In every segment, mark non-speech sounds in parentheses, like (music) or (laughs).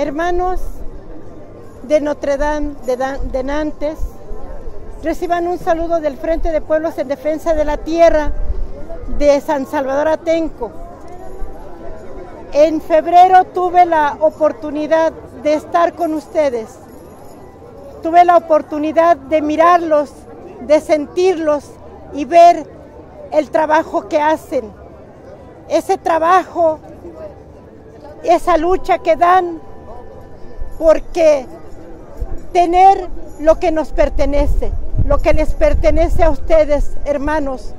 hermanos de Notre Dame de, Nantes, reciban un saludo del Frente de Pueblos en Defensa de la Tierra de San Salvador Atenco. En febrero tuve la oportunidad de estar con ustedes. Tuve la oportunidad de mirarlos, de sentirlos y ver el trabajo que hacen. Ese trabajo, esa lucha que dan porque tener lo que nos pertenece, lo que les pertenece a ustedes, hermanos.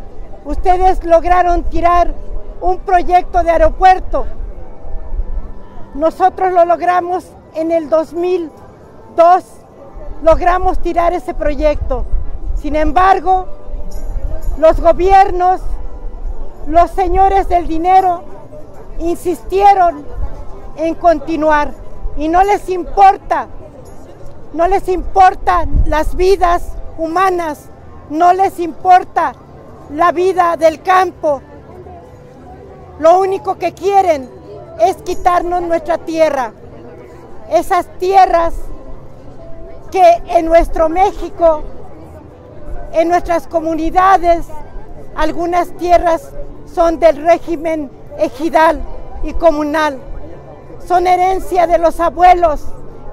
Ustedes lograron tirar un proyecto de aeropuerto. Nosotros lo logramos en el 2002, logramos tirar ese proyecto. Sin embargo, los gobiernos, los señores del dinero, insistieron en continuar y no les importa no les importan las vidas humanas, no les importa la vida del campo. Lo único que quieren es quitarnos nuestra tierra, esas tierras que en nuestro México, en nuestras comunidades, algunas tierras son del régimen ejidal y comunal, son herencia de los abuelos.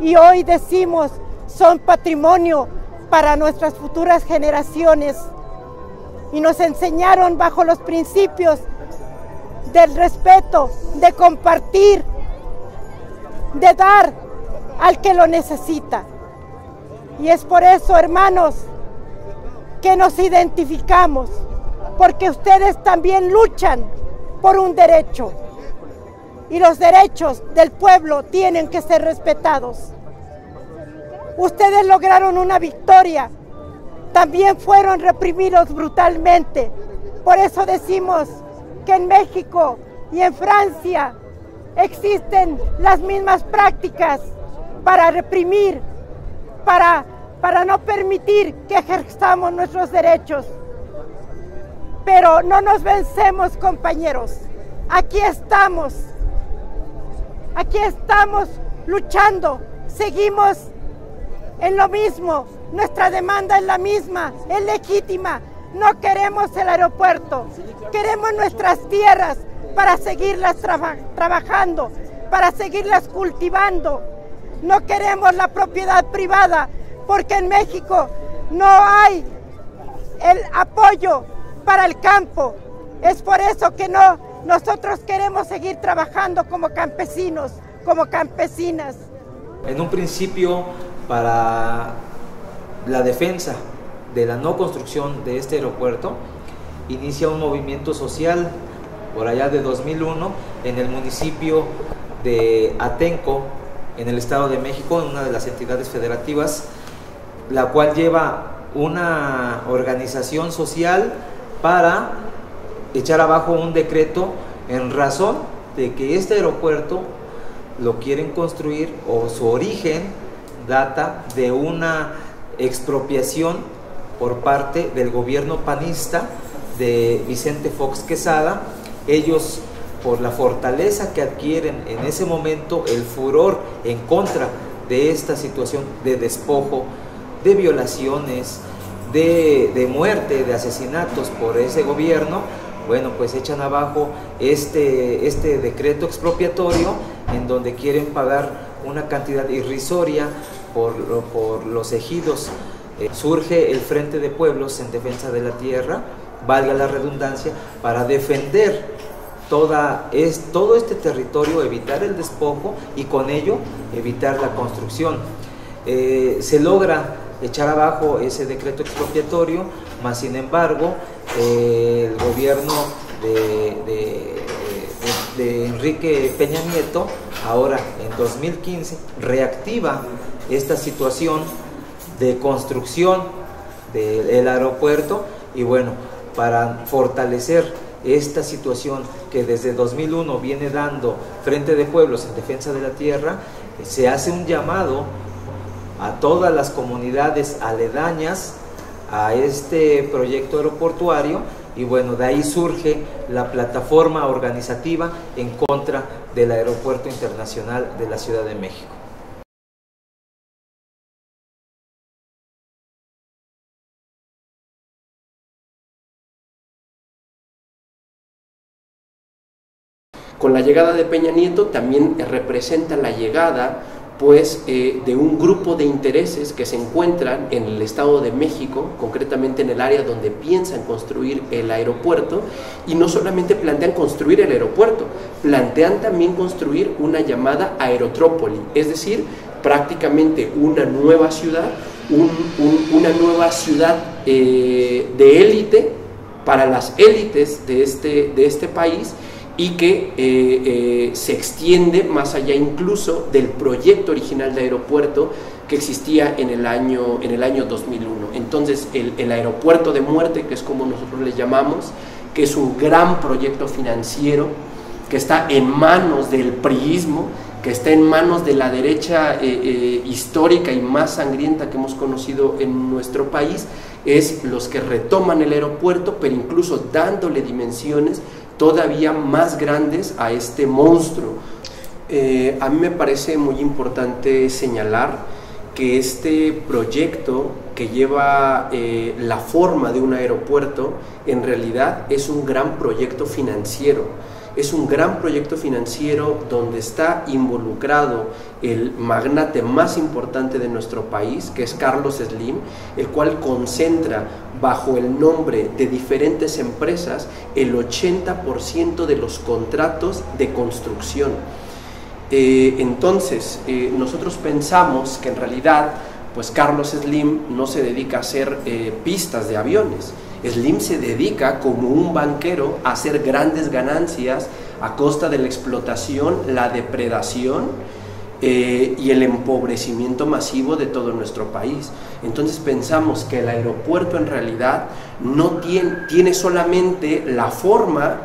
Y hoy decimos son patrimonio para nuestras futuras generaciones. Y nos enseñaron bajo los principios del respeto, de compartir, de dar al que lo necesita. Y es por eso, hermanos, que nos identificamos, porque ustedes también luchan por un derecho y los derechos del pueblo tienen que ser respetados. Ustedes lograron una victoria. También fueron reprimidos brutalmente. Por eso decimos que en México y en Francia existen las mismas prácticas para reprimir, para, para no permitir que ejerzamos nuestros derechos. Pero no nos vencemos, compañeros. Aquí estamos. Aquí estamos luchando. Seguimos en lo mismo, nuestra demanda es la misma, es legítima. No queremos el aeropuerto, queremos nuestras tierras para seguirlas trabajando, para seguirlas cultivando. No queremos la propiedad privada, porque en México no hay el apoyo para el campo. Es por eso que no, nosotros queremos seguir trabajando como campesinos, como campesinas. En un principio para la defensa de la no construcción de este aeropuerto, inicia un movimiento social por allá de 2001 en el municipio de Atenco, en el Estado de México, en una de las entidades federativas, la cual lleva una organización social para echar abajo un decreto en razón de que este aeropuerto lo quieren construir o su origen data de una expropiación por parte del gobierno panista de Vicente Fox Quesada. Ellos, por la fortaleza que adquieren en ese momento, el furor en contra de esta situación de despojo, de violaciones, de, de muerte, de asesinatos por ese gobierno, bueno, pues echan abajo este, este decreto expropiatorio en donde quieren pagar una cantidad irrisoria por, por los ejidos. Eh, surge el Frente de Pueblos en Defensa de la Tierra, valga la redundancia, para defender toda, es, todo este territorio, evitar el despojo y con ello evitar la construcción. Eh, se logra echar abajo ese decreto expropiatorio, más sin embargo el gobierno de, de Enrique Peña Nieto, ahora en 2015, reactiva esta situación de construcción del aeropuerto. Y bueno, para fortalecer esta situación que desde 2001 viene dando Frente de Pueblos en Defensa de la Tierra, se hace un llamado a todas las comunidades aledañas a este proyecto aeroportuario y bueno, de ahí surge la plataforma organizativa en contra del Aeropuerto Internacional de la Ciudad de México. Con la llegada de Peña Nieto también representa la llegada pues eh, de un grupo de intereses que se encuentran en el Estado de México, concretamente en el área donde piensan construir el aeropuerto, y no solamente plantean construir el aeropuerto, plantean también construir una llamada aerotrópoli, es decir, prácticamente una nueva ciudad, una nueva ciudad eh, de élite para las élites de este, de este país y que eh, eh, se extiende más allá incluso del proyecto original de aeropuerto que existía en el año, en el año 2001. Entonces, el, aeropuerto de muerte, que es como nosotros le llamamos, que es un gran proyecto financiero, que está en manos del priismo, que está en manos de la derecha eh, histórica y más sangrienta que hemos conocido en nuestro país, es los que retoman el aeropuerto, pero incluso dándole dimensiones todavía más grandes a este monstruo. Eh, a mí me parece muy importante señalar que este proyecto que lleva eh, la forma de un aeropuerto en realidad es un gran proyecto financiero. Es un gran proyecto financiero donde está involucrado el magnate más importante de nuestro país, que es Carlos Slim, el cual concentra bajo el nombre de diferentes empresas el 80% de los contratos de construcción. Eh, entonces, eh, nosotros pensamos que en realidad, pues Carlos Slim no se dedica a hacer eh, pistas de aviones. Slim se dedica como un banquero a hacer grandes ganancias a costa de la explotación, la depredación eh, y el empobrecimiento masivo de todo nuestro país. Entonces pensamos que el aeropuerto en realidad no tiene, tiene solamente la forma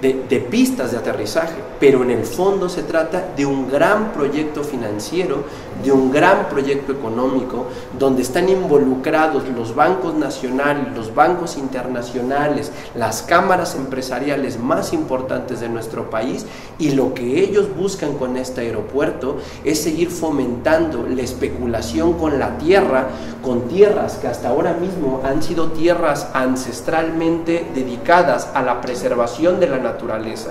de, pistas de aterrizaje, pero en el fondo se trata de un gran proyecto financiero, de un gran proyecto económico, donde están involucrados los bancos nacionales, los bancos internacionales, las cámaras empresariales más importantes de nuestro país, y lo que ellos buscan con este aeropuerto es seguir fomentando la especulación con la tierra, con tierras que hasta ahora mismo han sido tierras ancestralmente dedicadas a la preservación de la naturaleza,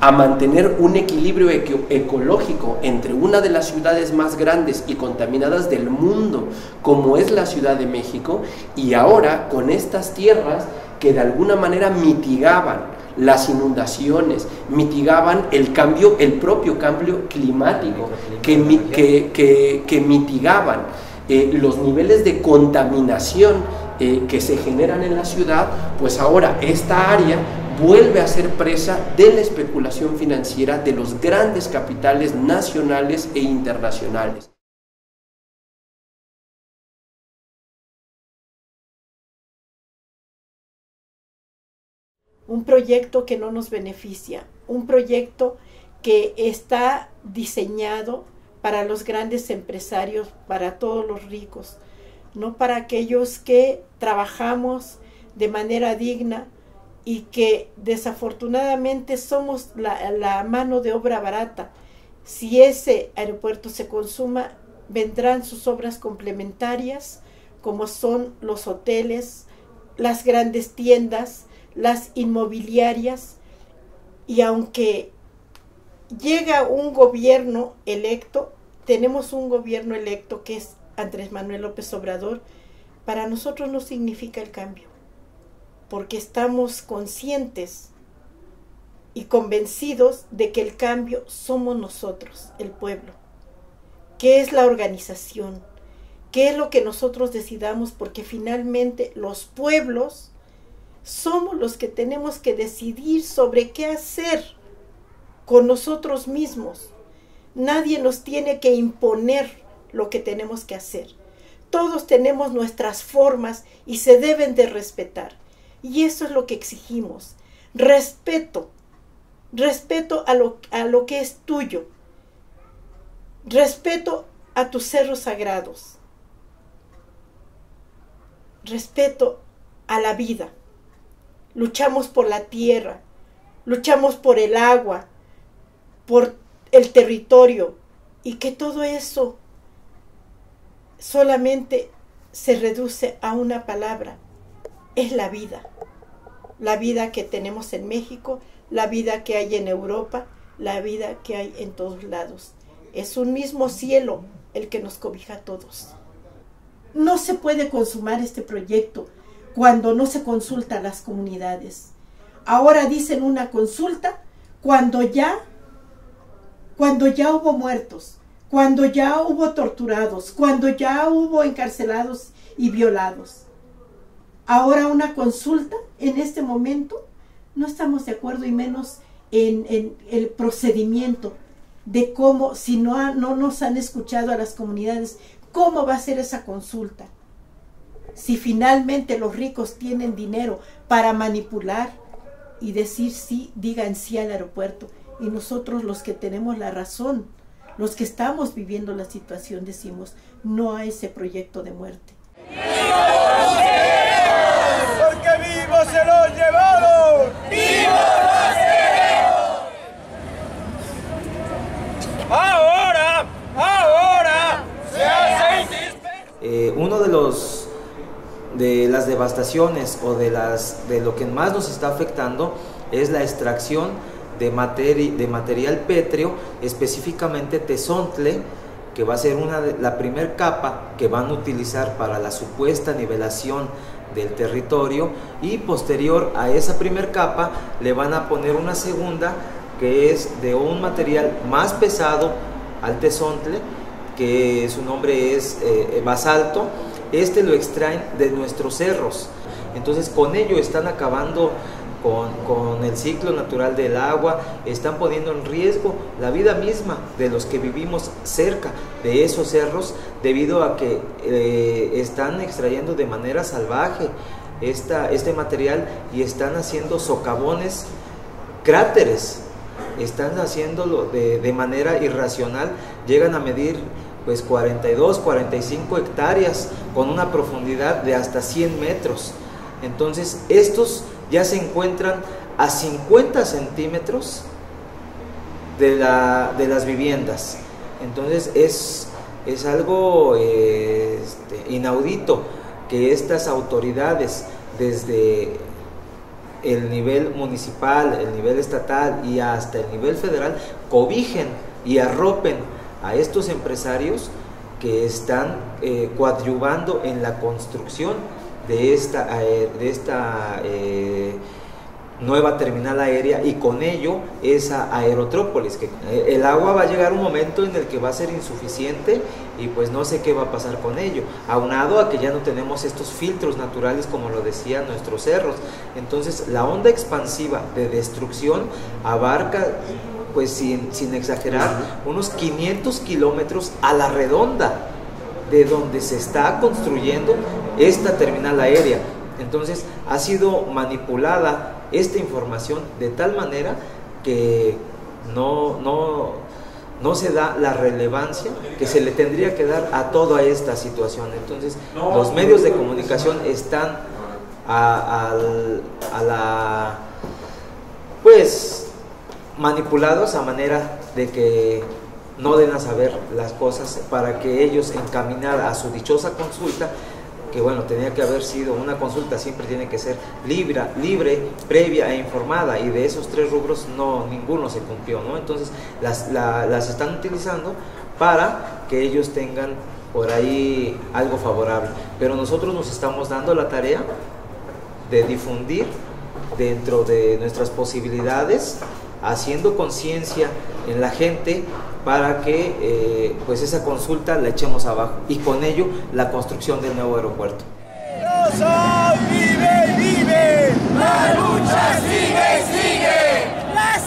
a mantener un equilibrio ecológico entre una de las ciudades más grandes y contaminadas del mundo, como es la Ciudad de México, y ahora con estas tierras que de alguna manera mitigaban las inundaciones, mitigaban el cambio, el propio cambio climático, que, que, mitigaban eh, los niveles de contaminación eh, que se generan en la ciudad, pues ahora esta área vuelve a ser presa de la especulación financiera de los grandes capitales nacionales e internacionales. Un proyecto que no nos beneficia, un proyecto que está diseñado para los grandes empresarios, para todos los ricos, no para aquellos que trabajamos de manera digna, y que desafortunadamente somos la, mano de obra barata. Si ese aeropuerto se consuma, vendrán sus obras complementarias, como son los hoteles, las grandes tiendas, las inmobiliarias, y aunque llega un gobierno electo, tenemos un gobierno electo que es Andrés Manuel López Obrador, para nosotros no significa el cambio porque estamos conscientes y convencidos de que el cambio somos nosotros, el pueblo. ¿Qué es la organización? ¿Qué es lo que nosotros decidamos? Porque finalmente los pueblos somos los que tenemos que decidir sobre qué hacer con nosotros mismos. Nadie nos tiene que imponer lo que tenemos que hacer. Todos tenemos nuestras formas y se deben de respetar. Y eso es lo que exigimos. Respeto. Respeto a lo, a lo que es tuyo. Respeto a tus cerros sagrados. Respeto a la vida. Luchamos por la tierra. Luchamos por el agua. Por el territorio. Y que todo eso solamente se reduce a una palabra, es la vida. La vida que tenemos en México, la vida que hay en Europa, la vida que hay en todos lados. Es un mismo cielo el que nos cobija a todos. No se puede consumar este proyecto cuando no se consulta a las comunidades. Ahora dicen una consulta cuando ya cuando ya hubo muertos, cuando ya hubo torturados, cuando ya hubo encarcelados y violados. Ahora una consulta en este momento no estamos de acuerdo y menos en, el procedimiento de cómo, si no, no nos han escuchado a las comunidades, cómo va a ser esa consulta. Si finalmente los ricos tienen dinero para manipular y decir sí, digan sí al aeropuerto, y nosotros los que tenemos la razón, los que estamos viviendo la situación, decimos no a ese proyecto de muerte. Vivos se los llevaron. ¡Vivos Ahora, ahora se hace eh, uno de los de las devastaciones o de las de lo que más nos está afectando es la extracción de, de material pétreo, específicamente tesontle, que va a ser una de, la primera capa que van a utilizar para la supuesta nivelación del territorio y posterior a esa primera capa le van a poner una segunda que es de un material más pesado al tesontle, que su nombre es eh, basalto. Este lo extraen de nuestros cerros. Entonces con ello están acabando con, el ciclo natural del agua, están poniendo en riesgo la vida misma de los que vivimos cerca de esos cerros debido a que eh, están extrayendo de manera salvaje esta, este material y están haciendo socavones, cráteres, están haciéndolo de, de manera irracional, llegan a medir pues 42, 45 hectáreas con una profundidad de hasta 100 metros. Entonces estos ya se encuentran a 50 centímetros de, la, de las viviendas. Entonces es, es algo este, inaudito que estas autoridades desde el nivel municipal, el nivel estatal y hasta el nivel federal cobijen y arropen a estos empresarios que están eh, coadyuvando en la construcción de esta, eh, de esta eh, nueva terminal aérea y con ello esa aerotrópolis. Que eh, el agua va a llegar un momento en el que va a ser insuficiente y pues no sé qué va a pasar con ello. Aunado a que ya no tenemos estos filtros naturales como lo decían nuestros cerros. Entonces la onda expansiva de destrucción abarca pues sin, sin exagerar unos 500 kilómetros a la redonda de donde se está construyendo esta terminal aérea. Entonces ha sido manipulada esta información de tal manera que no, no, no se da la relevancia que se le tendría que dar a toda esta situación. Entonces los medios de comunicación están a, a la pues manipulados a manera de que no den a saber las cosas para que ellos encaminar a su dichosa consulta que bueno, tenía que haber sido una consulta, siempre tiene que ser libre, libre, previa e informada, y de esos tres rubros no, ninguno se cumplió, ¿no? Entonces las, las están utilizando para que ellos tengan por ahí algo favorable. Pero nosotros nos estamos dando la tarea de difundir dentro de nuestras posibilidades, haciendo conciencia en la gente para que eh, pues esa consulta la echemos abajo y con ello la construcción del nuevo aeropuerto. ¡La vive, vive! ¡La lucha sigue, sigue! ¡La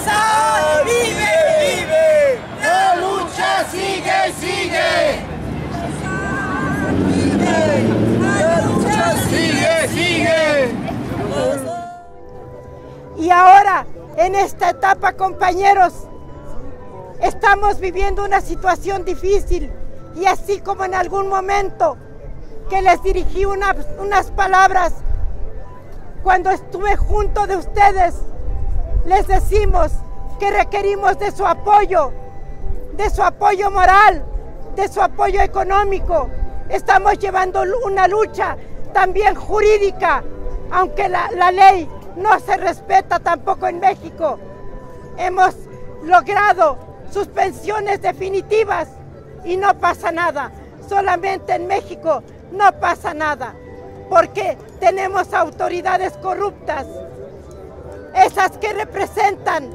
vive, vive! ¡La lucha sigue, sigue! ¡La lucha sigue, sigue! Y ahora, en esta etapa, compañeros, Estamos viviendo una situación difícil y así como en algún momento que les dirigí unas, unas palabras cuando estuve junto de ustedes, les decimos que requerimos de su apoyo, de su apoyo moral, de su apoyo económico. Estamos llevando una lucha también jurídica, aunque la, la ley no se respeta tampoco en México hemos logrado suspensiones definitivas y no pasa nada. Solamente en México no pasa nada, porque tenemos autoridades corruptas, esas que representan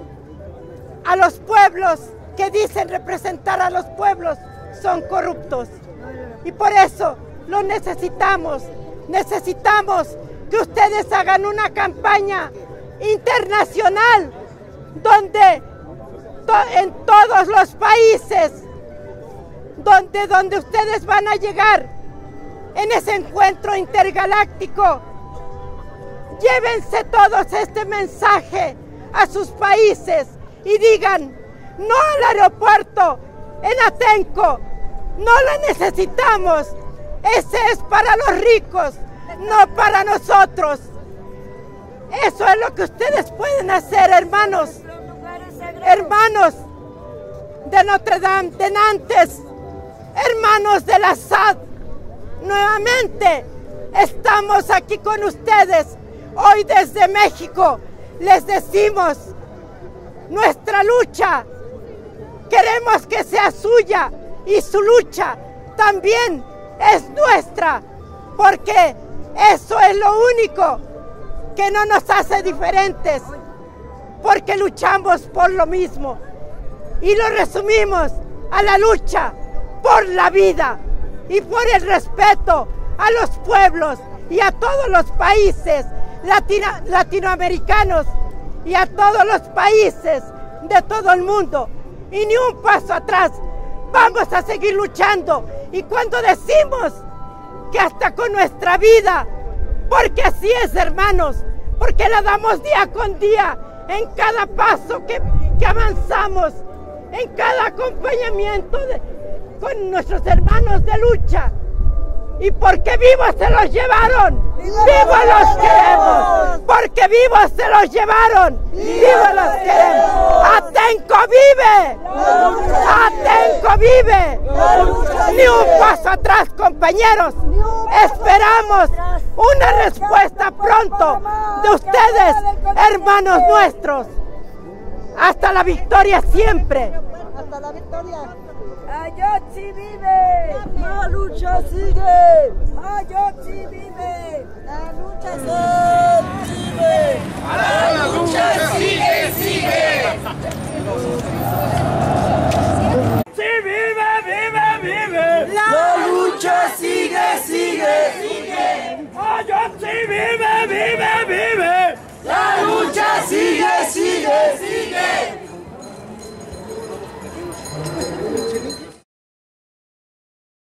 a los pueblos, que dicen representar a los pueblos, son corruptos. Y por eso lo necesitamos. Necesitamos que ustedes hagan una campaña internacional donde en todos los países donde, donde ustedes van a llegar en ese encuentro intergaláctico. Llévense todos este mensaje a sus países y digan, no al aeropuerto en Atenco, no lo necesitamos, ese es para los ricos, no para nosotros. Eso es lo que ustedes pueden hacer, hermanos. Hermanos de Notre Dame, de Nantes, hermanos de la SAD, nuevamente estamos aquí con ustedes. Hoy desde México les decimos nuestra lucha. Queremos que sea suya y su lucha también es nuestra, porque eso es lo único que no nos hace diferentes, porque luchamos por lo mismo y lo resumimos a la lucha por la vida y por el respeto a los pueblos y a todos los países latinoamericanos y a todos los países de todo el mundo. Y ni un paso atrás. Vamos a seguir luchando. Y cuando decimos que hasta con nuestra vida, porque así es, hermanos, porque la damos día con día en cada paso que, que avanzamos, en cada acompañamiento con nuestros hermanos de lucha. Y porque vivos se los llevaron, vivos los queremos. Porque vivos se los llevaron, vivos los queremos. Atenco vive, Atenco vive. Ni un paso atrás, compañeros. Esperamos una respuesta pronto de ustedes, hermanos nuestros. Hasta la victoria siempre da la victoria. Ayotzi vive. La lucha sigue. Ayotzi vive. La lucha sigue. La lucha sigue, sigue. Sí, vive, vive, vive. La lucha sigue, sigue, sigue. Ayotzi vive, vive, vive. La lucha sigue, sigue, sigue. Thank (laughs) you.